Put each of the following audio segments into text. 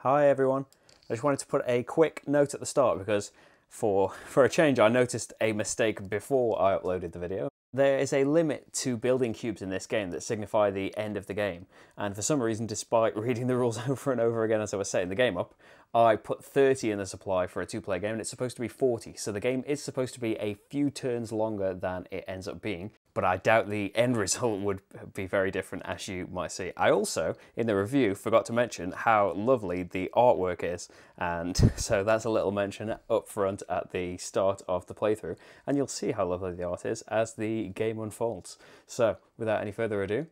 Hi everyone. I just wanted to put a quick note at the start because for, for a change I noticed a mistake before I uploaded the video. There is a limit to building cubes in this game that signify the end of the game and for some reason despite reading the rules over and over again as I was setting the game up, I put 30 in the supply for a two player game and it's supposed to be 40 so the game is supposed to be a few turns longer than it ends up being but I doubt the end result would be very different as you might see. I also, in the review, forgot to mention how lovely the artwork is, and so that's a little mention up front at the start of the playthrough, and you'll see how lovely the art is as the game unfolds. So, without any further ado,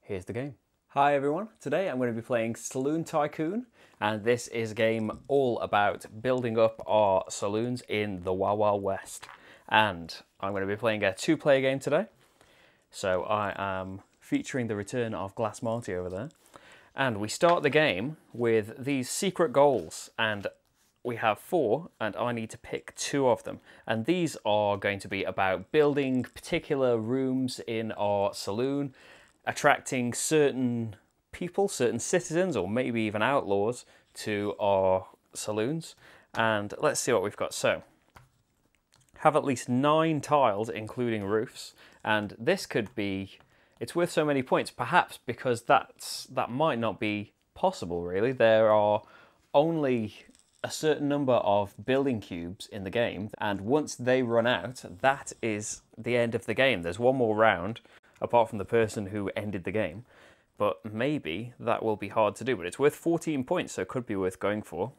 here's the game. Hi everyone, today I'm going to be playing Saloon Tycoon, and this is a game all about building up our saloons in the Wild Wild West. And I'm going to be playing a two-player game today. So I am featuring the return of Glass Marty over there. And we start the game with these secret goals and we have four and I need to pick two of them. And these are going to be about building particular rooms in our saloon, attracting certain people, certain citizens, or maybe even outlaws to our saloons. And let's see what we've got. So, have at least nine tiles, including roofs. And this could be, it's worth so many points, perhaps because that's that might not be possible really. There are only a certain number of building cubes in the game, and once they run out, that is the end of the game. There's one more round, apart from the person who ended the game, but maybe that will be hard to do. But it's worth 14 points, so it could be worth going for.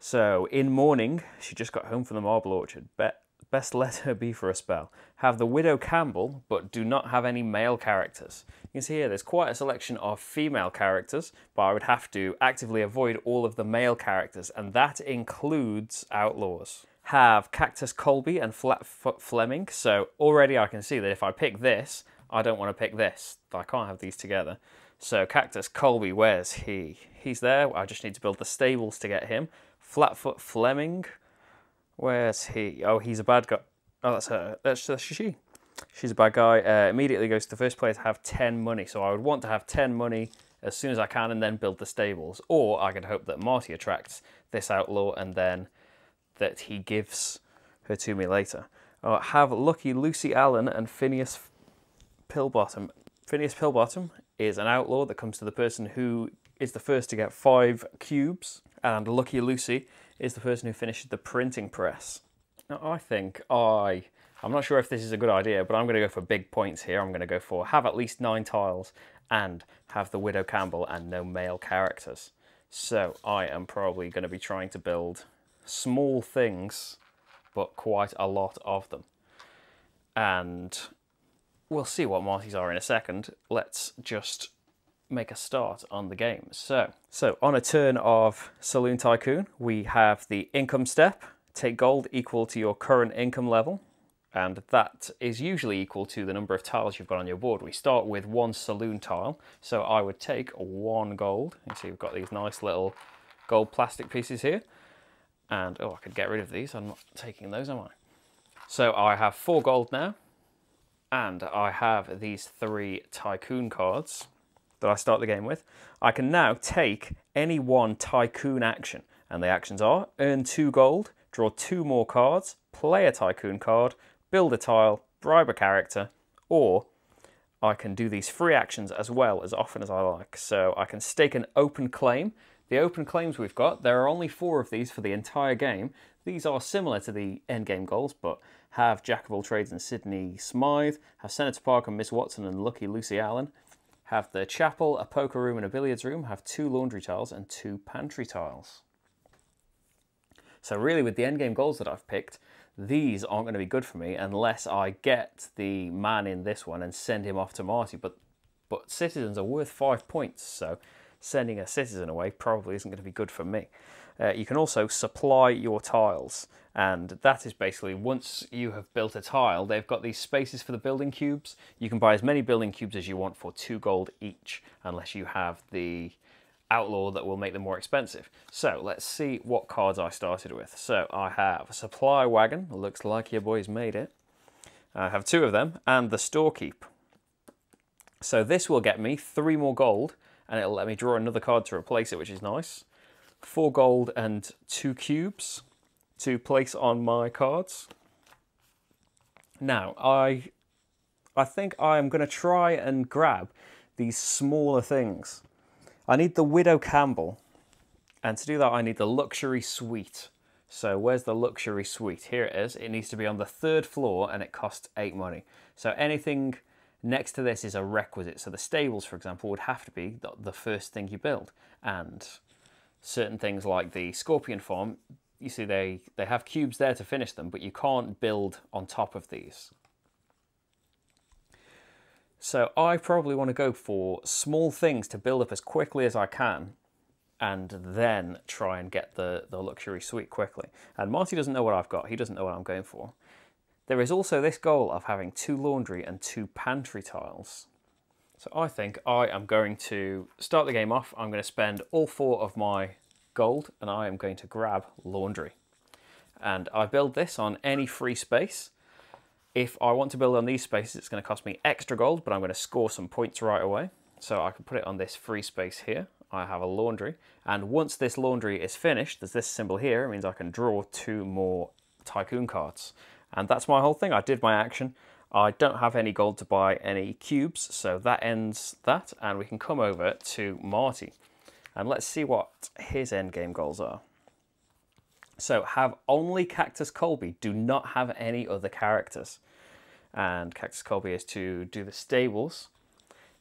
So, in mourning, she just got home from the marble orchard. Bet best let her be for a spell. Have the Widow Campbell, but do not have any male characters. You can see here there's quite a selection of female characters, but I would have to actively avoid all of the male characters, and that includes outlaws. Have Cactus Colby and Flatfoot Fleming, so already I can see that if I pick this, I don't want to pick this. I can't have these together. So Cactus Colby, where's he? He's there, I just need to build the stables to get him. Flatfoot Fleming, Where's he? Oh, he's a bad guy. Oh, that's her. That's, that's she. She's a bad guy. Uh, immediately goes to the first player to have 10 money. So I would want to have 10 money as soon as I can and then build the stables. Or I could hope that Marty attracts this outlaw and then that he gives her to me later. Oh, have Lucky Lucy Allen and Phineas Pillbottom. Phineas Pillbottom is an outlaw that comes to the person who is the first to get five cubes. And Lucky Lucy is the person who finished the printing press. Now, I think I, I'm not sure if this is a good idea, but I'm going to go for big points here. I'm going to go for have at least nine tiles and have the Widow Campbell and no male characters. So I am probably going to be trying to build small things, but quite a lot of them. And we'll see what Marty's are in a second. Let's just make a start on the game. So, so on a turn of Saloon Tycoon, we have the income step. Take gold equal to your current income level, and that is usually equal to the number of tiles you've got on your board. We start with one saloon tile, so I would take one gold. You see we've got these nice little gold plastic pieces here. And, oh, I could get rid of these. I'm not taking those, am I? So I have four gold now, and I have these three Tycoon cards that I start the game with, I can now take any one Tycoon action. And the actions are earn two gold, draw two more cards, play a Tycoon card, build a tile, bribe a character, or I can do these free actions as well as often as I like. So I can stake an open claim. The open claims we've got, there are only four of these for the entire game. These are similar to the endgame goals, but have Jack of all trades and Sydney Smythe, have Senator Parker, Miss Watson, and Lucky Lucy Allen, have the chapel, a poker room, and a billiards room, have two laundry tiles and two pantry tiles. So really with the endgame goals that I've picked, these aren't going to be good for me unless I get the man in this one and send him off to Marty. But but citizens are worth five points, so sending a citizen away probably isn't going to be good for me. Uh, you can also supply your tiles, and that is basically once you have built a tile, they've got these spaces for the building cubes. You can buy as many building cubes as you want for two gold each, unless you have the outlaw that will make them more expensive. So let's see what cards I started with. So I have a supply wagon, looks like your boys made it. I have two of them, and the storekeep. So this will get me three more gold, and it'll let me draw another card to replace it, which is nice. four gold and two cubes to place on my cards. Now, I I think I am going to try and grab these smaller things. I need the Widow Campbell, and to do that I need the Luxury Suite. So where's the Luxury Suite? Here it is. It needs to be on the third floor and it costs eight money. So anything next to this is a requisite. So the stables, for example, would have to be the first thing you build. And certain things like the Scorpion Farm, you see they, they have cubes there to finish them, but you can't build on top of these. So I probably want to go for small things to build up as quickly as I can and then try and get the, the luxury suite quickly. And Marty doesn't know what I've got. He doesn't know what I'm going for. There is also this goal of having two laundry and two pantry tiles. So I think I am going to start the game off. I'm going to spend all four of my gold and I am going to grab laundry. And I build this on any free space. If I want to build on these spaces, it's going to cost me extra gold, but I'm going to score some points right away. So I can put it on this free space here. I have a laundry. And once this laundry is finished, there's this symbol here. It means I can draw two more tycoon cards. And that's my whole thing. I did my action. I don't have any gold to buy any cubes, so that ends that, and we can come over to Marty. And let's see what his endgame goals are. So have only Cactus Colby, do not have any other characters. And Cactus Colby is to do the stables.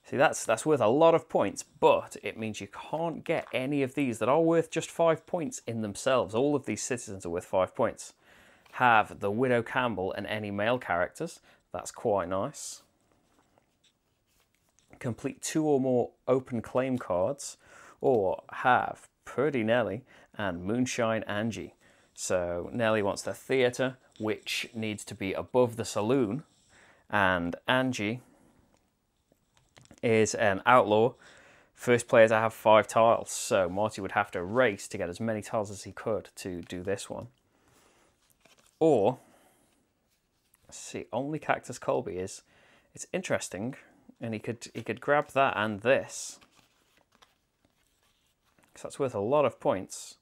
See, that's, that's worth a lot of points, but it means you can't get any of these that are worth just five points in themselves. All of these citizens are worth five points. Have the Widow Campbell and any male characters. That's quite nice. Complete two or more open claim cards, or have Purdy Nelly and Moonshine Angie. So Nelly wants the theatre, which needs to be above the saloon, and Angie is an outlaw. First player to have five tiles, so Marty would have to race to get as many tiles as he could to do this one. Or see, only Cactus Colby is it's interesting, and he could he could grab that and this. Because that's worth a lot of points.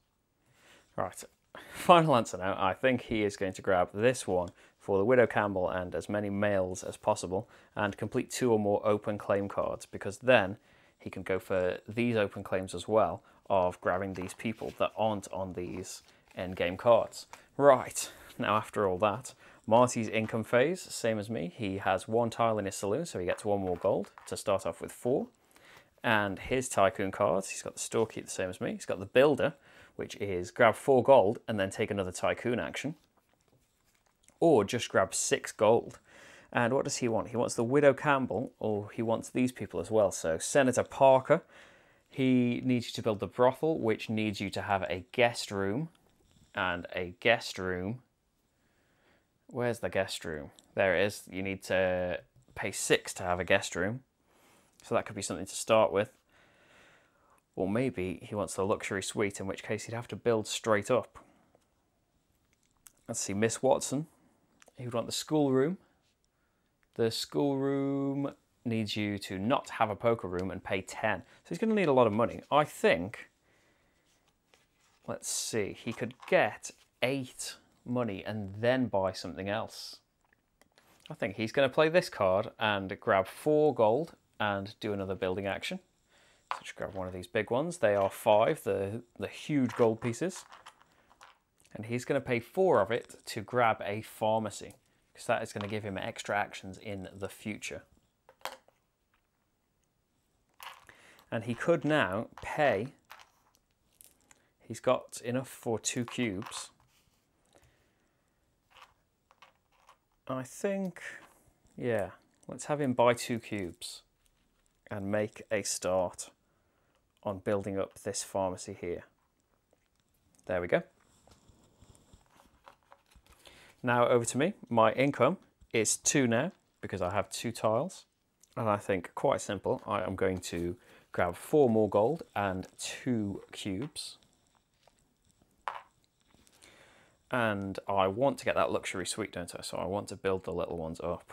Right, final answer now. I think he is going to grab this one for the Widow Campbell and as many males as possible, and complete two or more open claim cards, because then he can go for these open claims as well of grabbing these people that aren't on these end game cards. Right, now after all that, Marty's income phase, same as me. He has one tile in his saloon, so he gets one more gold to start off with four. And his tycoon cards, he's got the storekeep the same as me. He's got the builder, which is grab four gold and then take another tycoon action. Or just grab six gold. And what does he want? He wants the Widow Campbell, or he wants these people as well. So Senator Parker, he needs you to build the brothel, which needs you to have a guest room. And a guest room Where's the guest room? There it is. You need to pay six to have a guest room. So that could be something to start with. Or maybe he wants the luxury suite, in which case he'd have to build straight up. Let's see, Miss Watson. He would want the schoolroom. The schoolroom needs you to not have a poker room and pay 10. So he's going to need a lot of money. I think, let's see, he could get eight money and then buy something else. I think he's going to play this card and grab four gold and do another building action. So just grab one of these big ones. They are five, the, the huge gold pieces. And he's going to pay four of it to grab a pharmacy because that is going to give him extra actions in the future. And he could now pay, he's got enough for two cubes I think, yeah, let's have him buy two cubes and make a start on building up this pharmacy here. There we go. Now over to me. My income is two now because I have two tiles. And I think quite simple. I am going to grab four more gold and two cubes. And I want to get that luxury suite, don't I? So I want to build the little ones up.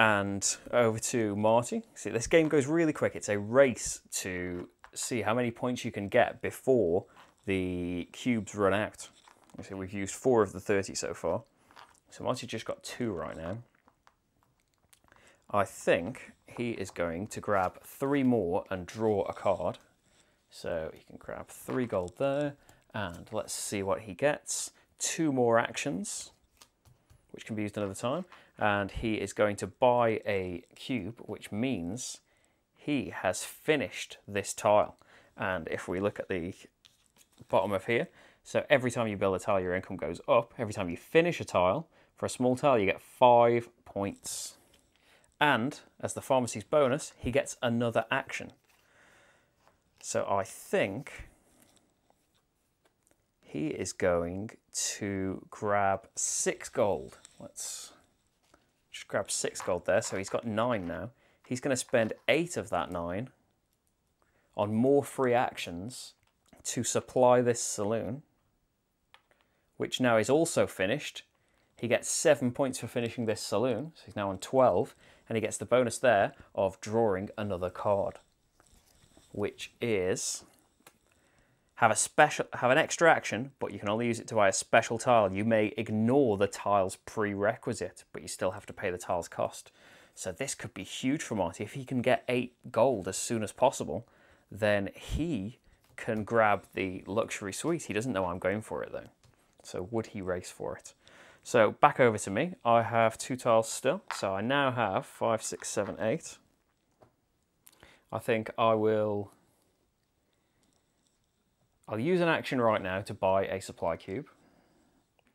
And over to Marty. See, this game goes really quick. It's a race to see how many points you can get before the cubes run out. So we've used four of the 30 so far. So Marty just got two right now. I think he is going to grab three more and draw a card. So he can grab three gold there, and let's see what he gets. Two more actions, which can be used another time, and he is going to buy a cube, which means he has finished this tile. And if we look at the bottom of here, so every time you build a tile, your income goes up. Every time you finish a tile, for a small tile, you get five points. And as the pharmacy's bonus, he gets another action. So I think he is going to grab six gold. Let's just grab six gold there. So he's got nine now. He's going to spend eight of that nine on more free actions to supply this saloon, which now is also finished. He gets seven points for finishing this saloon, so he's now on 12, and he gets the bonus there of drawing another card which is have a special have an extra action, but you can only use it to buy a special tile. You may ignore the tile's prerequisite, but you still have to pay the tile's cost. So this could be huge for Marty. If he can get eight gold as soon as possible, then he can grab the luxury suite. He doesn't know I'm going for it though. So would he race for it? So back over to me. I have two tiles still. So I now have five, six, seven, eight. I think I will... I'll use an action right now to buy a supply cube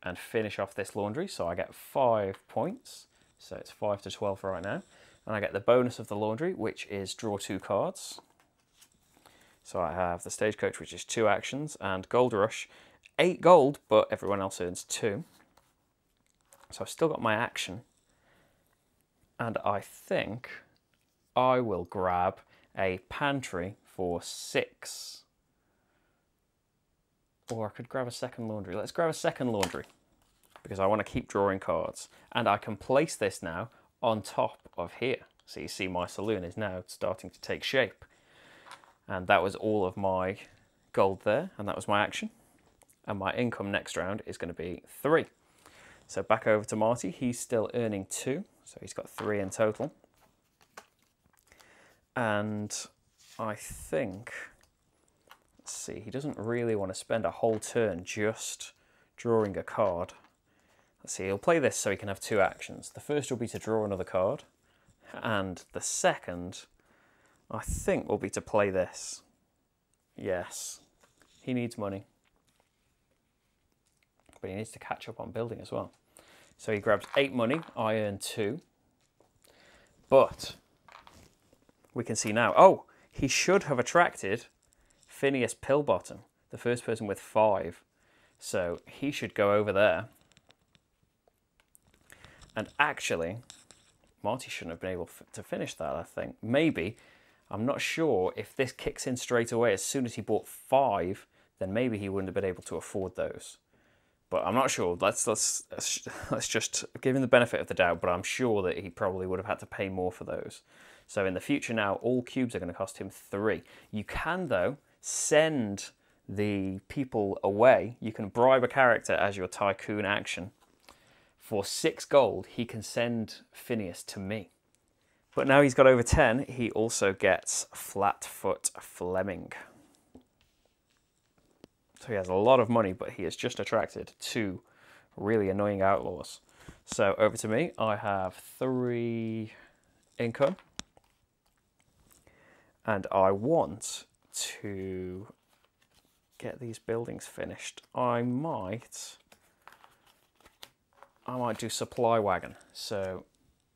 and finish off this laundry. So I get five points. So it's five to 12 right now. And I get the bonus of the laundry, which is draw two cards. So I have the stagecoach, which is two actions, and gold rush, eight gold, but everyone else earns two. So I've still got my action. And I think I will grab a pantry for six. Or I could grab a second laundry. Let's grab a second laundry because I want to keep drawing cards. And I can place this now on top of here. So you see my saloon is now starting to take shape. And that was all of my gold there, and that was my action. And my income next round is going to be three. So back over to Marty. He's still earning two, so he's got three in total and I think, let's see, he doesn't really want to spend a whole turn just drawing a card. Let's see, he'll play this so he can have two actions. The first will be to draw another card, and the second, I think, will be to play this. Yes, he needs money. But he needs to catch up on building as well. So he grabs eight money, I earn two. But we can see now, oh, he should have attracted Phineas Pillbottom, the first person with five. So he should go over there. And actually, Marty shouldn't have been able to finish that, I think. Maybe. I'm not sure if this kicks in straight away as soon as he bought five, then maybe he wouldn't have been able to afford those. But I'm not sure. Let's let's let's just give him the benefit of the doubt. But I'm sure that he probably would have had to pay more for those. So in the future now, all cubes are going to cost him three. You can, though, send the people away. You can bribe a character as your tycoon action. For six gold, he can send Phineas to me. But now he's got over 10, he also gets Flatfoot Fleming. So he has a lot of money, but he has just attracted two really annoying outlaws. So over to me, I have three income and I want to get these buildings finished. I might I might do supply wagon. So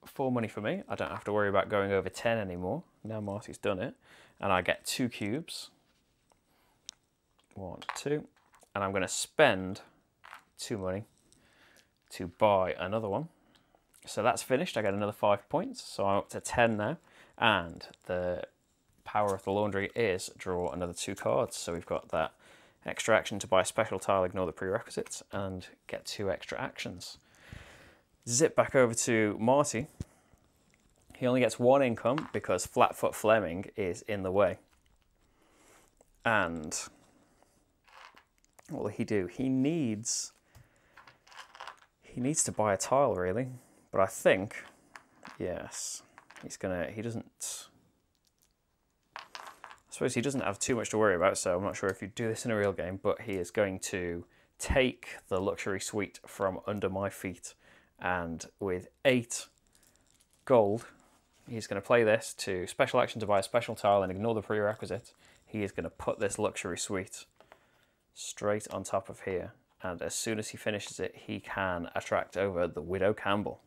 four money for me. I don't have to worry about going over 10 anymore. Now Marty's done it. And I get two cubes. One, two. And I'm going to spend two money to buy another one. So that's finished. I get another five points. So I'm up to 10 now. And the power of the laundry is draw another two cards. So we've got that extra action to buy a special tile, ignore the prerequisites, and get two extra actions. Zip back over to Marty. He only gets one income because Flatfoot Fleming is in the way. And what will he do? He needs he needs to buy a tile really, but I think yes, he's gonna. He doesn't. Suppose he doesn't have too much to worry about, so I'm not sure if you do this in a real game, but he is going to take the luxury suite from under my feet, and with eight gold, he's going to play this to special action to buy a special tile and ignore the prerequisite. He is going to put this luxury suite straight on top of here. And as soon as he finishes it, he can attract over the Widow Campbell.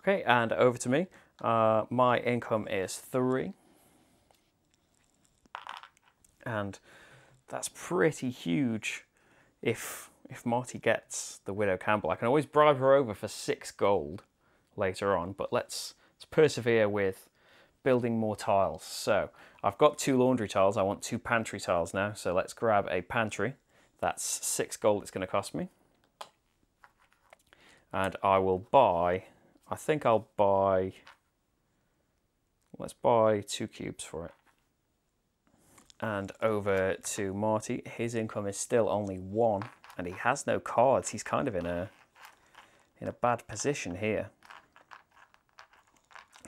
Okay, and over to me. Uh, my income is three. And that's pretty huge if if Marty gets the Widow Campbell. I can always bribe her over for six gold later on, but let's, let's persevere with building more tiles. So I've got two laundry tiles. I want two pantry tiles now. So let's grab a pantry. That's six gold it's going to cost me. And I will buy, I think I'll buy, let's buy two cubes for it. And over to Marty, his income is still only one, and he has no cards. He's kind of in a in a bad position here.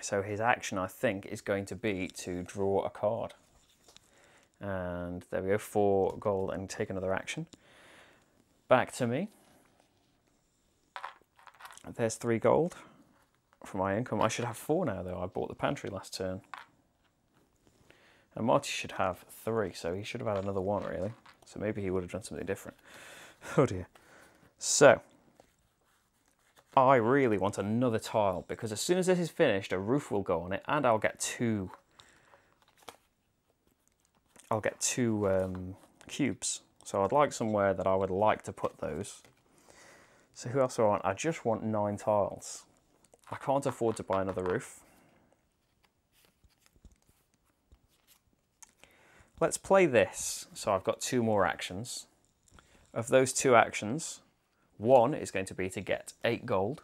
So his action, I think, is going to be to draw a card. And there we go, four gold and take another action. Back to me. There's three gold for my income. I should have four now, though. I bought the pantry last turn. And Marty should have three, so he should have had another one, really. So maybe he would have done something different. Oh, dear. So, I really want another tile, because as soon as this is finished, a roof will go on it, and I'll get two I'll get two um, cubes. So I'd like somewhere that I would like to put those. So who else do I want? I just want nine tiles. I can't afford to buy another roof. Let's play this. So I've got two more actions. Of those two actions, one is going to be to get eight gold.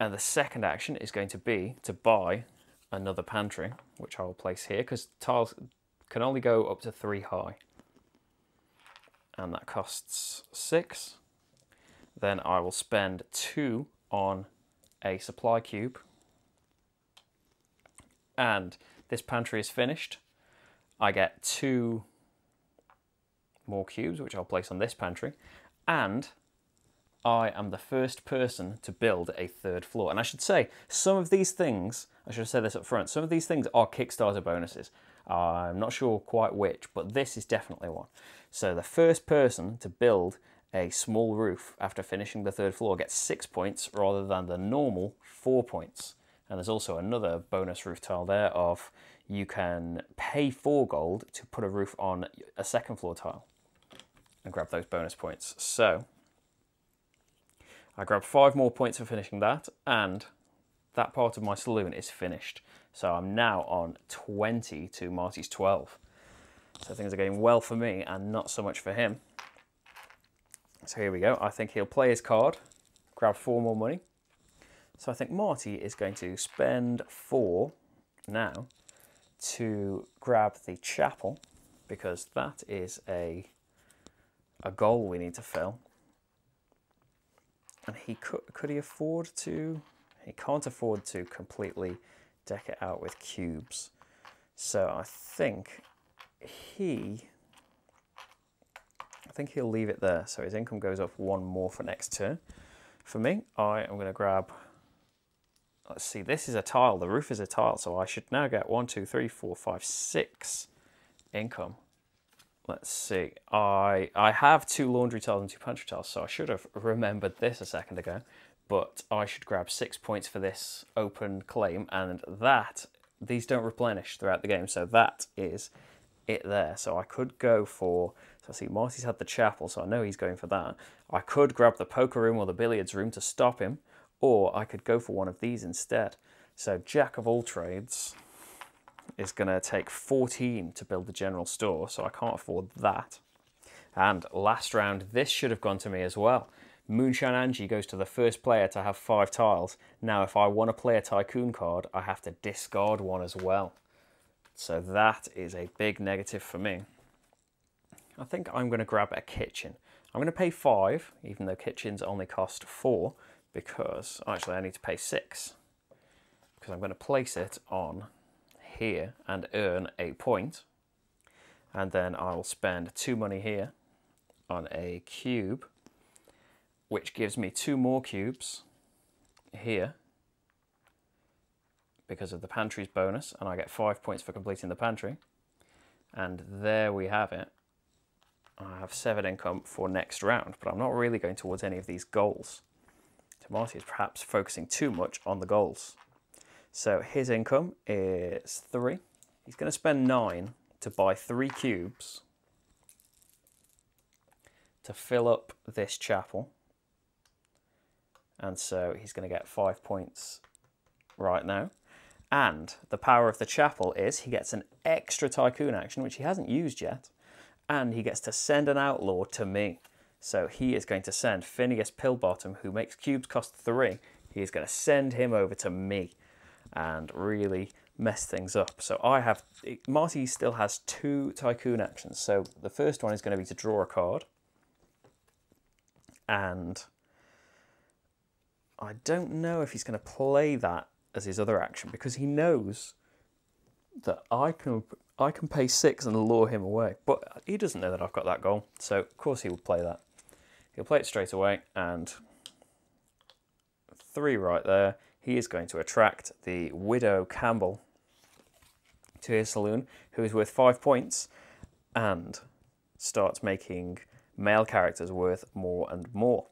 And the second action is going to be to buy another pantry, which I will place here because tiles can only go up to three high. And that costs six. Then I will spend two on a supply cube. And this pantry is finished. I get two more cubes, which I'll place on this pantry. And I am the first person to build a third floor. And I should say, some of these things, I should have said this up front, some of these things are Kickstarter bonuses. I'm not sure quite which, but this is definitely one. So the first person to build a small roof after finishing the third floor gets six points rather than the normal four points. And there's also another bonus roof tile there of you can pay four gold to put a roof on a second floor tile and grab those bonus points. So I grabbed five more points for finishing that, and that part of my saloon is finished. So I'm now on 20 to Marty's 12. So things are going well for me and not so much for him. So here we go. I think he'll play his card, grab four more money. So I think Marty is going to spend four now to grab the chapel because that is a a goal we need to fill. And he could could he afford to? He can't afford to completely deck it out with cubes. So I think he I think he'll leave it there. So his income goes up one more for next turn. For me I am going to grab let's see this is a tile the roof is a tile so I should now get one two three four five six income Let's see. I I have two laundry tiles and two pantry tiles, so I should have remembered this a second ago. But I should grab six points for this open claim, and that these don't replenish throughout the game, so that is it there. So I could go for. So I see Marty's had the chapel, so I know he's going for that. I could grab the poker room or the billiards room to stop him, or I could go for one of these instead. So Jack of all trades is going to take 14 to build the general store, so I can't afford that. And last round, this should have gone to me as well. Moonshine Angie goes to the first player to have five tiles. Now, if I want to play a Tycoon card, I have to discard one as well. So that is a big negative for me. I think I'm going to grab a kitchen. I'm going to pay five, even though kitchens only cost four, because oh, actually I need to pay six. Because I'm going to place it on here and earn a. And then I'll spend two money here on a cube, which gives me two more cubes here because of the pantry's bonus, and I get five points for completing the pantry. And there we have it. I have seven income for next round, but I'm not really going towards any of these goals. Tomato is perhaps focusing too much on the goals. So his income is three. He's going to spend nine to buy three cubes to fill up this chapel. And so he's going to get five points right now. And the power of the chapel is he gets an extra tycoon action, which he hasn't used yet. And he gets to send an outlaw to me. So he is going to send Phineas Pillbottom, who makes cubes cost three. He is going to send him over to me and really mess things up. So I have, Marty still has two Tycoon actions. So the first one is going to be to draw a card. And I don't know if he's going to play that as his other action because he knows that I can I can pay six and lure him away. But he doesn't know that I've got that goal. So of course he will play that. He'll play it straight away and three right there. He is going to attract the Widow Campbell to his saloon, who is worth five points, and starts making male characters worth more and more.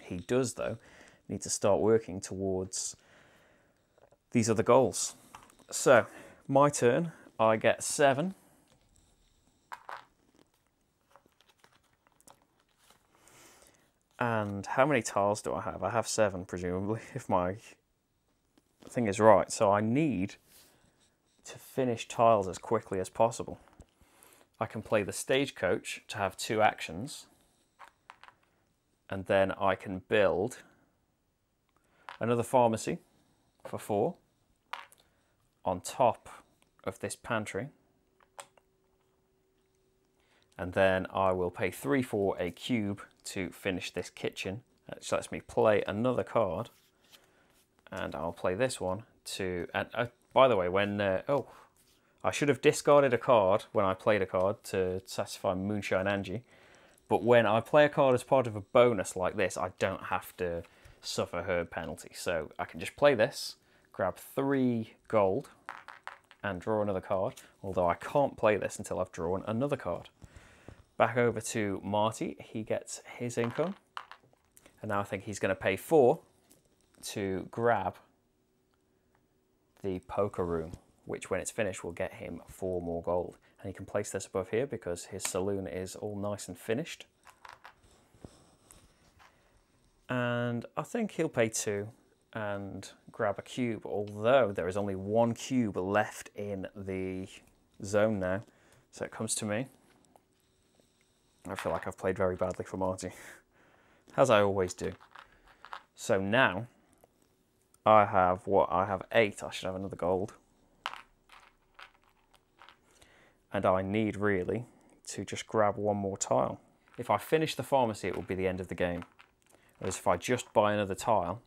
He does, though, need to start working towards these other goals. So, my turn, I get seven. And how many tiles do I have? I have seven, presumably, if my thing is right. So I need to finish tiles as quickly as possible. I can play the stagecoach to have two actions and then I can build another pharmacy for four on top of this pantry and then I will pay three for a cube to finish this kitchen which lets me play another card and I'll play this one to and uh, by the way, when uh, oh, I should have discarded a card when I played a card to satisfy Moonshine Angie, but when I play a card as part of a bonus like this, I don't have to suffer her penalty. So I can just play this, grab three gold, and draw another card. Although I can't play this until I've drawn another card. Back over to Marty. He gets his income, and now I think he's going to pay four to grab the poker room, which when it's finished will get him four more gold. And he can place this above here because his saloon is all nice and finished. And I think he'll pay two and grab a cube, although there is only one cube left in the zone now. So it comes to me. I feel like I've played very badly for Marty, as I always do. So now I have what? I have eight. I should have another gold. And I need really to just grab one more tile. If I finish the pharmacy, it will be the end of the game. Whereas if I just buy another tile,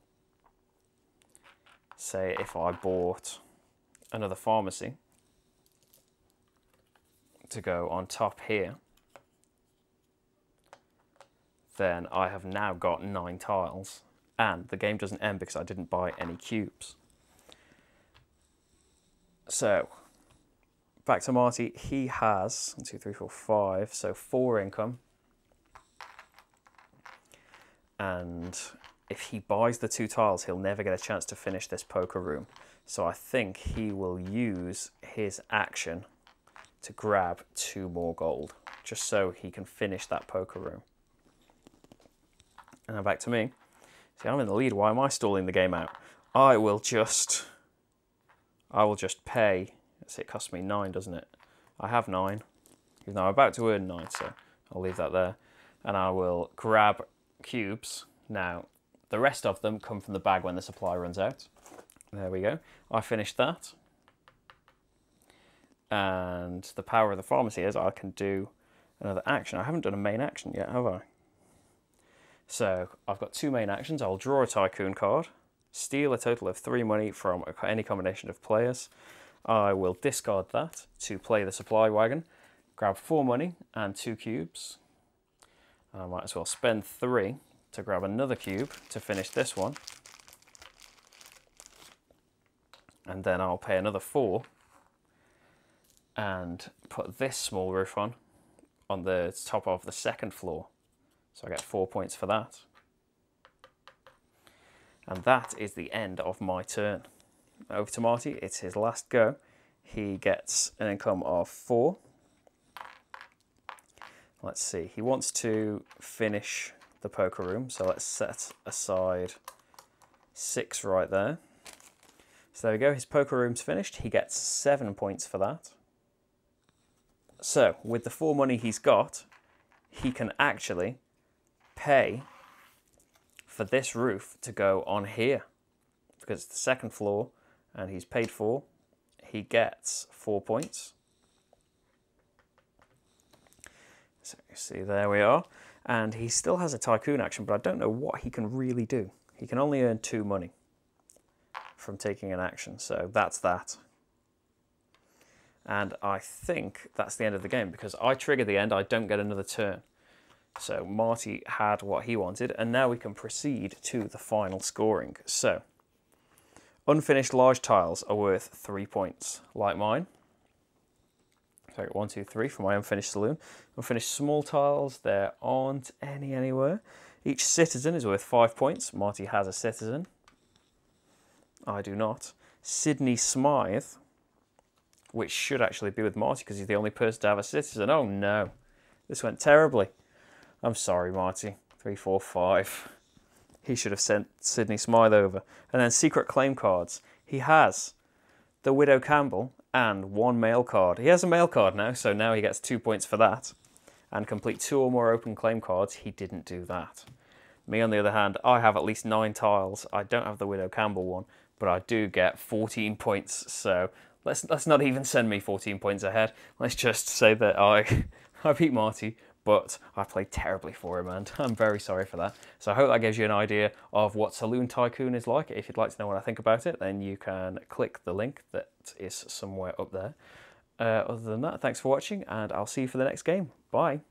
say if I bought another pharmacy to go on top here, then I have now got nine tiles and the game doesn't end because I didn't buy any cubes. So, back to Marty. He has one, two, three, four, five, so four income. And if he buys the two tiles, he'll never get a chance to finish this poker room. So I think he will use his action to grab two more gold, just so he can finish that poker room. And now back to me. See, I'm in the lead. Why am I stalling the game out? I will just... I will just pay. See, it costs me nine, doesn't it? I have nine. Even though I'm about to earn nine, so I'll leave that there. and I will grab cubes. Now, the rest of them come from the bag when the supply runs out. There we go. I finished that. And the power of the pharmacy is I can do another action. I haven't done a main action yet, have I? So I've got two main actions. I'll draw a Tycoon card, steal a total of three money from any combination of players. I will discard that to play the supply wagon, grab four money and two cubes. And I might as well spend three to grab another cube to finish this one. And then I'll pay another four and put this small roof on on the top of the second floor. So I get four points for that. And that is the end of my turn. Over to Marty, it's his last go. He gets an income of four. Let's see, he wants to finish the poker room, so let's set aside six right there. So there we go, his poker room's finished. He gets seven points for that. So, with the four money he's got, he can actually pay for this roof to go on here because it's the second floor and he's paid for. He gets four points. So you see, there we are. And he still has a tycoon action, but I don't know what he can really do. He can only earn two money from taking an action, so that's that. And I think that's the end of the game because I trigger the end, I don't get another turn. So Marty had what he wanted, and now we can proceed to the final scoring. So, unfinished large tiles are worth three points, like mine. So one, two, three for my unfinished saloon. Unfinished small tiles, there aren't any anywhere. Each citizen is worth five points. Marty has a citizen. I do not. Sydney Smythe, which should actually be with Marty because he's the only person to have a citizen. Oh no, this went terribly. I'm sorry, Marty. Three, four, five. He should have sent Sydney Smythe over. And then secret claim cards. He has the Widow Campbell and one male card. He has a male card now, so now he gets two points for that. And complete two or more open claim cards. He didn't do that. Me, on the other hand, I have at least nine tiles. I don't have the Widow Campbell one, but I do get 14 points. So let's let's not even send me 14 points ahead. Let's just say that I I beat Marty but I played terribly for him and I'm very sorry for that. So I hope that gives you an idea of what Saloon Tycoon is like. If you'd like to know what I think about it, then you can click the link that is somewhere up there. Uh, other than that, thanks for watching and I'll see you for the next game. Bye.